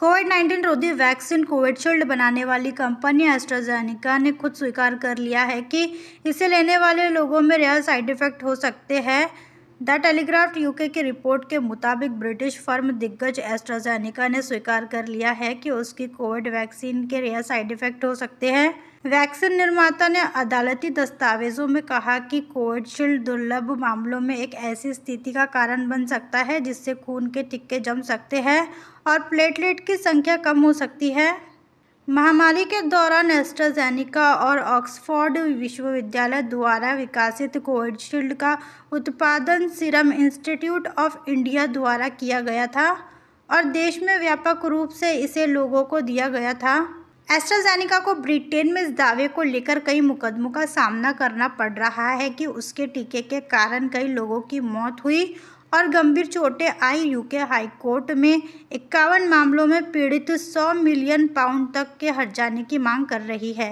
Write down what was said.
Covid 19 रोधी vaccine Covishield बनाने वाली कंपनी एस्ट्राजेनिका ने खुद स्वीकार कर लिया है कि इसे लेने वाले लोगों में रियल साइड इफ़ेक्ट हो सकते हैं। द टेलीग्राफ यूके की रिपोर्ट के मुताबिक ब्रिटिश फर्म दिग्गज एस्ट्राजेनिका ने स्वीकार कर लिया है कि उसकी कोविड वैक्सीन के रियल साइड इफ़ेक्ट हो सकते हैं। वैक्सीन निर्माता ने अदालती दस्तावेजों में कहा कि कोविडशील्ड दुर्लभ मामलों में एक ऐसी स्थिति का कारण बन सकता है जिससे खून के टिक्के जम सकते हैं और प्लेटलेट की संख्या कम हो सकती है। महामारी के दौरान एस्ट्राजेनिका और ऑक्सफोर्ड विश्वविद्यालय द्वारा विकसित कोविडशील्ड का उत्पादन सीरम इंस्टीट्यूट ऑफ़ इंडिया द्वारा किया गया था और देश में व्यापक रूप से इसे लोगों को दिया गया था। एस्ट्राजेनिका को ब्रिटेन में इस दावे को लेकर कई मुकदमों का सामना करना पड़ रहा है कि उसके टीके के कारण कई लोगों की मौत हुई और गंभीर चोटें आई। यूके हाईकोर्ट में इक्यावन मामलों में पीड़ित 100 मिलियन पाउंड तक के हट जाने की मांग कर रही है।